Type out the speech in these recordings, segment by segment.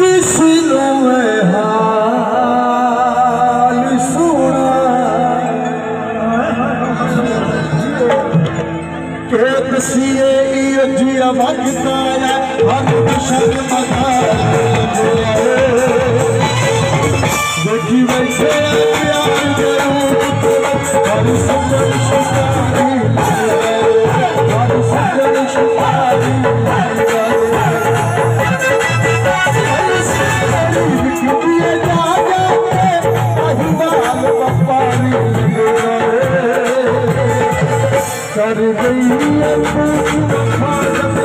This is सजन शिकारी कर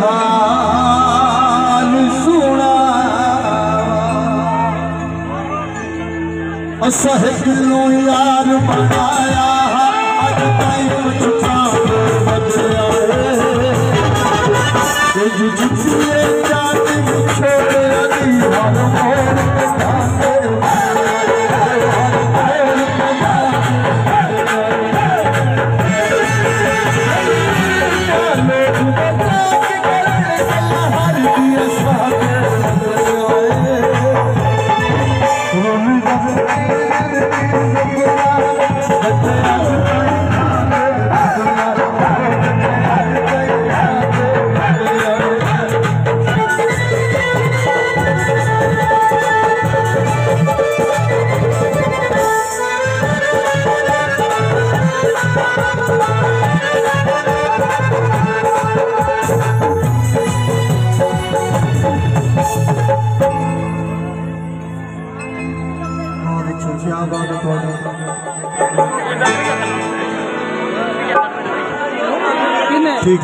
حال سنا اسان هڪڙو يار بنايا اڄ تائين ڪجهه ڪانه بدليا تنهنجي جتيءَ جان ڇوڙي اڄ هر موڙ I'm ठीक